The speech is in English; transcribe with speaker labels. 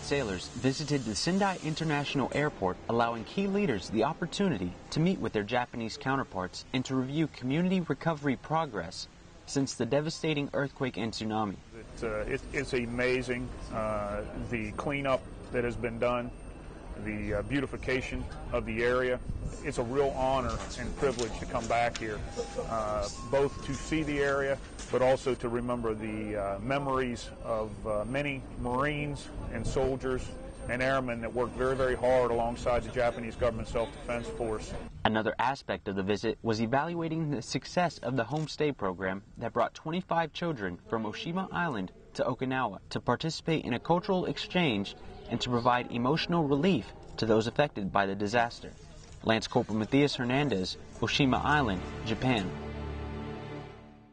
Speaker 1: sailors visited the Sendai International Airport, allowing key leaders the opportunity to meet with their Japanese counterparts and to review community recovery progress since the devastating earthquake and tsunami.
Speaker 2: It, uh, it, it's amazing uh, the cleanup that has been done, the uh, beautification of the area. It's a real honor and privilege to come back here, uh, both to see the area, but also to remember the uh, memories of uh, many Marines and soldiers and airmen that worked very, very hard alongside the Japanese government self-defense force.
Speaker 1: Another aspect of the visit was evaluating the success of the homestay program that brought 25 children from Oshima Island to Okinawa to participate in a cultural exchange and to provide emotional relief to those affected by the disaster. Lance Corporal Matheus Hernandez, Oshima Island, Japan.